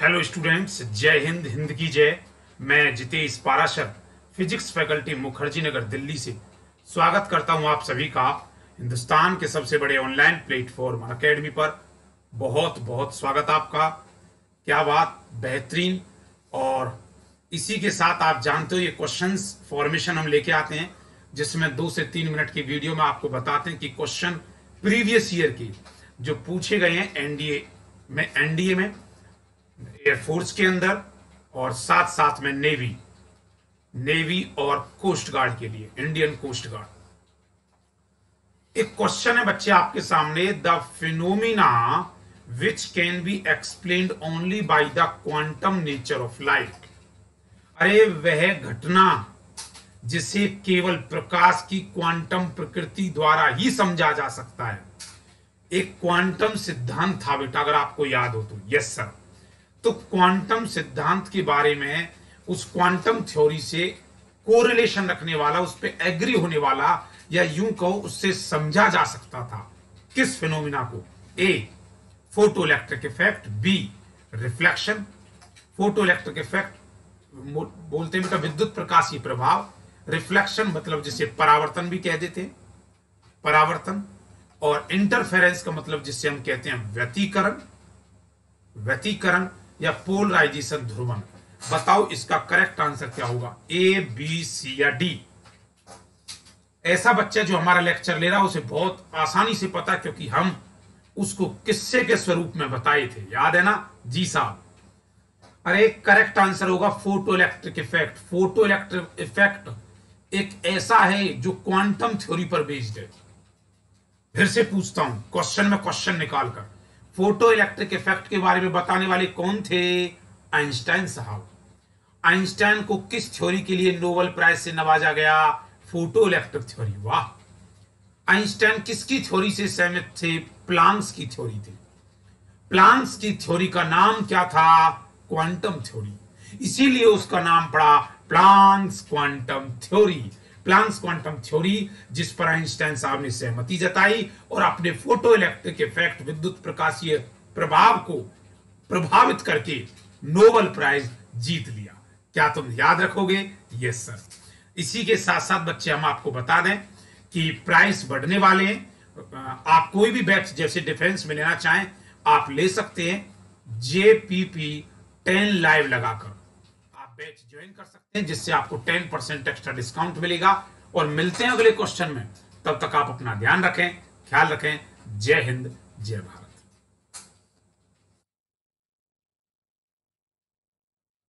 Hello students जय हिंद हिंद की जय मैं जितेश पाराशर फिजिक्स फैकल्टी मुखर्जी नगर, दिल्ली से। स्वागत करता हूँ आप सभी का हिंदुस्तान के सबसे बड़े ऑनलाइन प्लेटफॉर्म अकेडमी पर। बहुत बहुत स्वागत आपका। क्या बात? बेहतरीन। और इसी के साथ आप जानते हो ये क्वेश्चंस फॉर्मेशन हम लेके आते हैं, जिसमें दो से तीन मिनट की वीडियो में आपको बताते हैं कि क्वेश्चन प्रीवियस ईयर के जो पूछे गए हैं एनडीए में एनडीए में। एयरफोर्स के अंदर और साथ साथ में नेवी नेवी और कोस्ट गार्ड के लिए, इंडियन कोस्ट गार्ड। एक क्वेश्चन है बच्चे आपके सामने, the phenomena which can be explain only by the quantum nature of light? अरे, वह घटना जिसे केवल प्रकाश की क्वांटम प्रकृति द्वारा ही समझा जा सकता है। एक क्वांटम सिद्धांत था बेटा, अगर आपको याद हो तो। यस सर तो क्वांटम सिद्धांत के बारे में, उस क्वांटम थ्योरी से कोरिलेशन रखने वाला, उस पर एग्री होने वाला, या यूँ कहो, उससे समझा जा सकता था। किस फिनोमिना को? A photo electric effect B reflection photo electric effect बोलते हैं बेटा विद्युत प्रकाशीय प्रभाव रिफ्लेक्शन मतलब जिसे परावर्तन भी कह देते हैं, परावर्तन, और इंटरफेरेंस का मतलब जिसे हम कहते हैं व्यतीकरण व्यतीकरण या पोलराइजेशन ध्रुवन बताओ इसका करेक्ट आंसर क्या होगा? ए बी सी या डी ऐसा बच्चा जो हमारा लेक्चर ले रहा है, उसे बहुत आसानी से पता क्योंकि हम उसको किस्से के स्वरूप में बताए थे। याद है ना? जी साहब। अरे, करेक्ट आंसर होगा photo electric effect. Photo electric effect एक ऐसा है जो क्वांटम थ्योरी पर बेस्ड है। फिर से पूछता हूँ, क्वेश्चन में क्वेश्चन निकाल कर फ़ोटो इलेक्ट्रिक इफ़ेक्ट के बारे में बताने वाले कौन थे? आइंस्टाइन साहब। आइंस्टाइन को किस थ्योरी के लिए नोबेल प्राइज से नवाजा गया? Photo electric theory. वाह। आइंस्टाइन किसकी थ्योरी से सहमत थे? प्लांक्स की थ्योरी थी। प्लांक्स की थ्योरी का नाम क्या था? Quantum theory. इसीलिए उसका नाम पड़ा Planck's quantum theory. Planck's quantum theory, जिस पर आइंस्टाइन साहब ने सहमति जताई और अपने फ़ोटो इलेक्ट्रिक इफ़ेक्ट विद्युत प्रकाशीय प्रभाव को प्रभावित करके नोबल प्राइज जीत लिया। क्या तुम याद रखोगे? यस सर इसी के साथ साथ बच्चे, हम आपको बता दें कि प्राइस बढ़ने वाले हैं। आप कोई भी बैच जैसे डिफेंस में लेना चाहें, आप ले सकते हैं। जेपीपी टेन लाइव लगाकर। बैच ज्वाइन कर सकते हैं, जिससे आपको टेन परसेंट एक्स्ट्रा डिस्काउंट मिलेगा। और मिलते हैं अगले क्वेश्चन में। तब तक आप अपना ध्यान रखें, ख्याल रखें। जय हिंद, जय भारत।